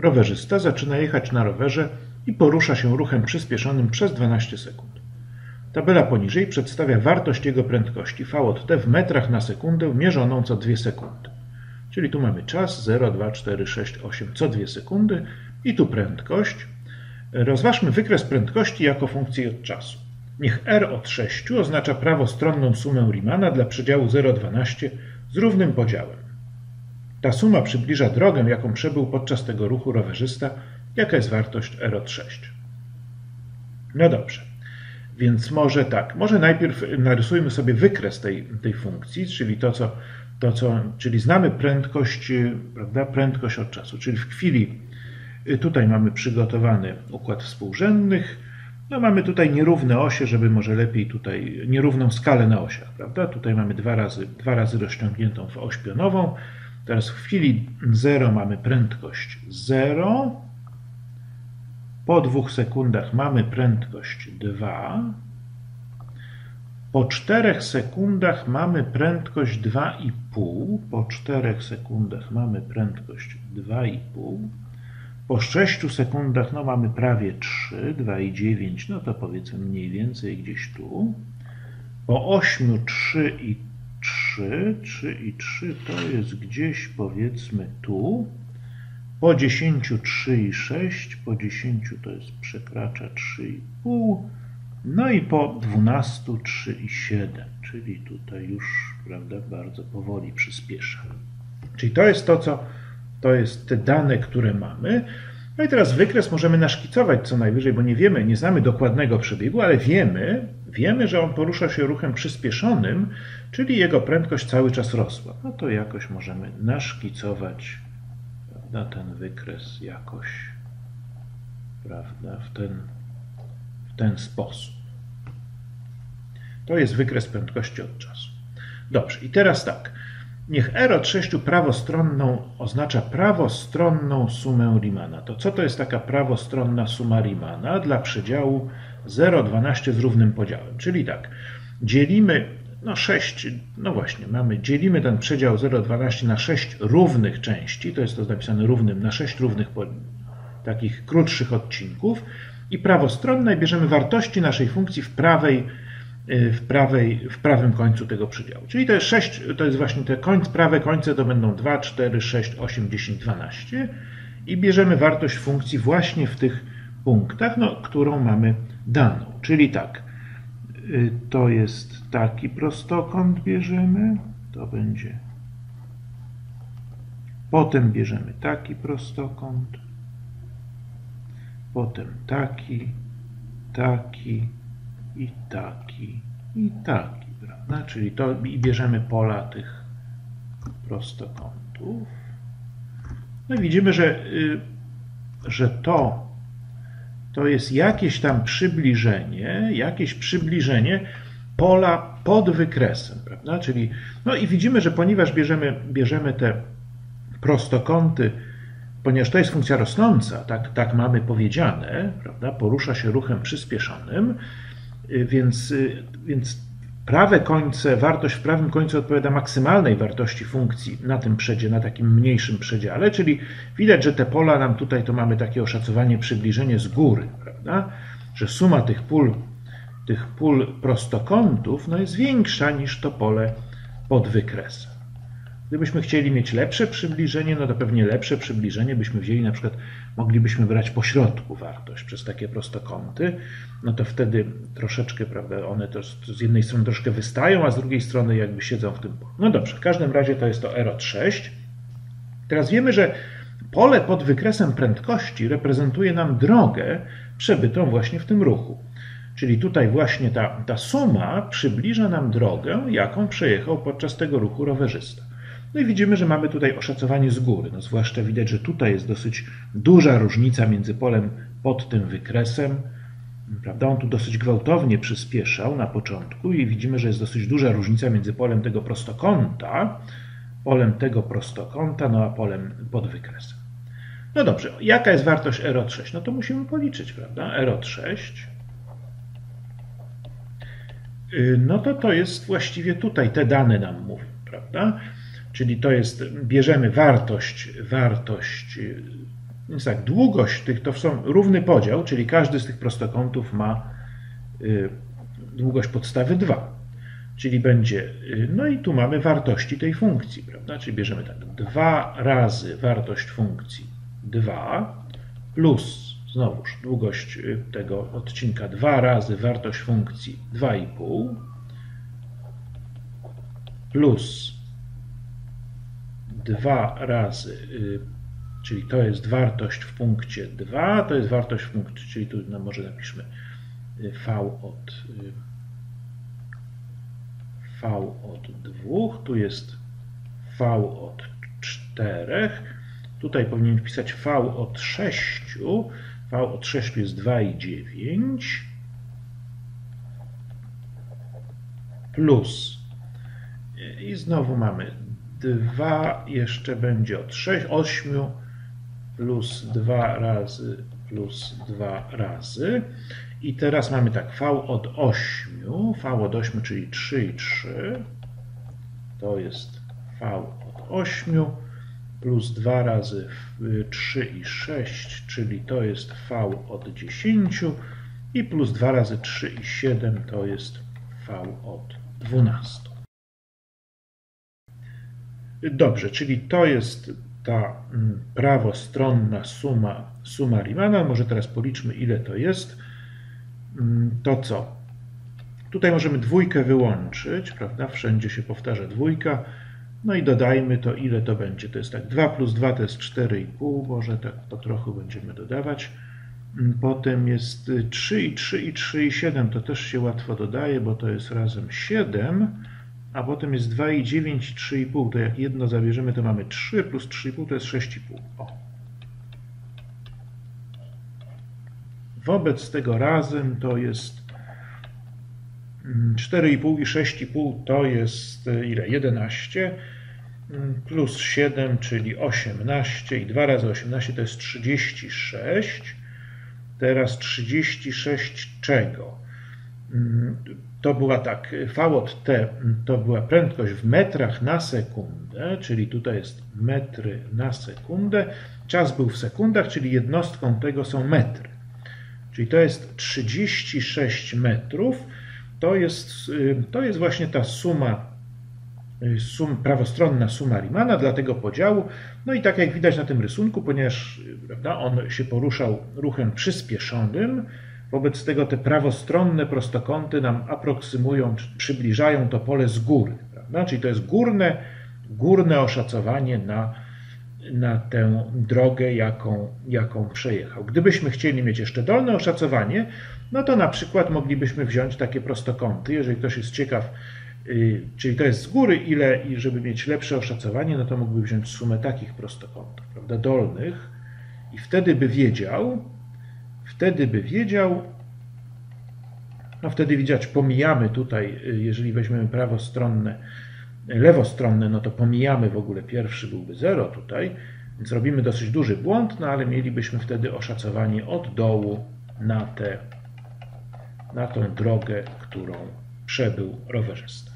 rowerzysta zaczyna jechać na rowerze i porusza się ruchem przyspieszonym przez 12 sekund. Tabela poniżej przedstawia wartość jego prędkości v od t w metrach na sekundę mierzoną co 2 sekundy. Czyli tu mamy czas 0, 2, 4, 6, 8 co 2 sekundy i tu prędkość. Rozważmy wykres prędkości jako funkcji od czasu. Niech r od 6 oznacza prawostronną sumę Riemanna dla przedziału 0,12 z równym podziałem. Ta suma przybliża drogę, jaką przebył podczas tego ruchu rowerzysta, jaka jest wartość r od 6. No dobrze, więc może tak, może najpierw narysujmy sobie wykres tej, tej funkcji, czyli to co, to, co, czyli znamy prędkość, prawda, prędkość od czasu, czyli w chwili, tutaj mamy przygotowany układ współrzędnych, no mamy tutaj nierówne osie, żeby może lepiej tutaj, nierówną skalę na osiach, prawda? Tutaj mamy dwa razy, dwa razy rozciągniętą w oś pionową. Teraz w chwili 0 mamy prędkość 0. Po dwóch sekundach mamy prędkość 2. Po 4 sekundach mamy prędkość 2,5. Po 4 sekundach mamy prędkość 2,5. Po 6 sekundach no mamy prawie 3, 2,9, no to powiedzmy mniej więcej gdzieś tu. Po 8, 3 i 3, 3 i 3 to jest gdzieś powiedzmy tu. Po 10, 3 i 6, po 10 to jest przekracza 3,5. No i po 12, 3 i 7, czyli tutaj już prawda, bardzo powoli przyspiesza. Czyli to jest to, co to jest te dane, które mamy. No i teraz wykres możemy naszkicować co najwyżej, bo nie wiemy, nie znamy dokładnego przebiegu, ale wiemy, wiemy, że on porusza się ruchem przyspieszonym, czyli jego prędkość cały czas rosła. No to jakoś możemy naszkicować prawda, ten wykres jakoś prawda, w, ten, w ten sposób. To jest wykres prędkości od czasu. Dobrze, i teraz tak. Niech R od 6 prawostronną oznacza prawostronną sumę Riemanna. To co to jest taka prawostronna suma Riemanna dla przedziału 0,12 z równym podziałem? Czyli tak, dzielimy no 6, no właśnie, mamy, dzielimy ten przedział 0,12 na 6 równych części, to jest to napisane równym, na 6 równych takich krótszych odcinków i prawostronnej bierzemy wartości naszej funkcji w prawej w, prawej, w prawym końcu tego przedziału. Czyli te 6, to jest właśnie te końc, prawe końce to będą 2, 4, 6, 8, 10, 12 i bierzemy wartość funkcji właśnie w tych punktach, no, którą mamy daną. Czyli tak, y, to jest taki prostokąt bierzemy, to będzie Potem bierzemy taki prostokąt, potem taki, taki, i taki, i taki, prawda? Czyli to i bierzemy pola tych prostokątów. No i widzimy, że, y, że to, to jest jakieś tam przybliżenie, jakieś przybliżenie pola pod wykresem, prawda? Czyli, no i widzimy, że ponieważ bierzemy, bierzemy te prostokąty, ponieważ to jest funkcja rosnąca, tak, tak mamy powiedziane, prawda? Porusza się ruchem przyspieszonym, więc, y, więc prawe końce, wartość w prawym końcu odpowiada maksymalnej wartości funkcji na tym przedzie, na takim mniejszym przedziale, czyli widać, że te pola nam tutaj to mamy takie oszacowanie, przybliżenie z góry, prawda? Że suma tych pól, tych pól prostokątów no jest większa niż to pole pod wykresem. Gdybyśmy chcieli mieć lepsze przybliżenie, no to pewnie lepsze przybliżenie byśmy wzięli, na przykład moglibyśmy brać po środku wartość przez takie prostokąty, no to wtedy troszeczkę, prawda, one to z jednej strony troszkę wystają, a z drugiej strony jakby siedzą w tym polu. No dobrze, w każdym razie to jest to R od 6. Teraz wiemy, że pole pod wykresem prędkości reprezentuje nam drogę przebytą właśnie w tym ruchu. Czyli tutaj właśnie ta, ta suma przybliża nam drogę, jaką przejechał podczas tego ruchu rowerzysta. No i widzimy, że mamy tutaj oszacowanie z góry. No zwłaszcza widać, że tutaj jest dosyć duża różnica między polem pod tym wykresem. Prawda? On tu dosyć gwałtownie przyspieszał na początku i widzimy, że jest dosyć duża różnica między polem tego prostokąta, polem tego prostokąta, no a polem pod wykresem. No dobrze, jaka jest wartość R od 6? No to musimy policzyć, prawda? R od 6 y, no to to jest właściwie tutaj, te dane nam mówią, prawda? Czyli to jest, bierzemy wartość, wartość Więc tak, długość tych to są równy podział, czyli każdy z tych prostokątów ma y, długość podstawy 2. Czyli będzie, y, no i tu mamy wartości tej funkcji, prawda? Czyli bierzemy tak, 2 razy wartość funkcji 2 plus znowuż długość y, tego odcinka 2 razy wartość funkcji 2,5 plus 2 razy, y, czyli to jest wartość w punkcie 2, to jest wartość w punkcie, czyli tu no może napiszmy v od v od 2, tu jest v od 4, tutaj powinien wpisać v od 6, v od 6 jest 2,9 plus i znowu mamy 2 jeszcze będzie od 6, 8 plus 2 razy plus 2 razy. I teraz mamy tak, V od 8, V od 8, czyli 3 i 3, to jest V od 8, plus 2 razy 3 i 6, czyli to jest V od 10 i plus 2 razy 3 i 7 to jest V od 12. Dobrze, czyli to jest ta mm, prawostronna suma, suma Riemanna. Może teraz policzmy, ile to jest. Mm, to co? Tutaj możemy dwójkę wyłączyć, prawda? Wszędzie się powtarza dwójka. No i dodajmy to, ile to będzie. To jest tak, 2 plus 2 to jest 4,5, może tak po trochu będziemy dodawać. Mm, potem jest 3 i 3 i 3 i 7, to też się łatwo dodaje, bo to jest razem 7, a potem jest 2 i 9 i 3,5. To jak jedno zabierzemy, to mamy 3 plus 3,5 to jest 6,5. O. Wobec tego razem to jest 4,5 mm, i 6,5 to jest e, ile? 11 mm, plus 7, czyli 18 i 2 razy 18 to jest 36. Teraz 36 czego? To była tak, V od T to była prędkość w metrach na sekundę, czyli tutaj jest metry na sekundę. Czas był w sekundach, czyli jednostką tego są metry. Czyli to jest 36 metrów. To jest, to jest właśnie ta suma, sum, prawostronna suma Riemanna dla tego podziału. No i tak jak widać na tym rysunku, ponieważ prawda, on się poruszał ruchem przyspieszonym, wobec tego te prawostronne prostokąty nam aproksymują, przybliżają to pole z góry. Prawda? Czyli to jest górne, górne oszacowanie na na tę drogę, jaką, jaką przejechał. Gdybyśmy chcieli mieć jeszcze dolne oszacowanie, no to na przykład moglibyśmy wziąć takie prostokąty, jeżeli ktoś jest ciekaw, yy, czyli to jest z góry ile i żeby mieć lepsze oszacowanie, no to mógłby wziąć sumę takich prostokątów, prawda, dolnych i wtedy by wiedział, wtedy by wiedział, no wtedy widać, pomijamy tutaj, y, jeżeli weźmiemy prawostronne lewostronne, no to pomijamy w ogóle pierwszy byłby 0 tutaj, więc robimy dosyć duży błąd, no ale mielibyśmy wtedy oszacowanie od dołu na, tę na tą drogę, którą przebył rowerzysta.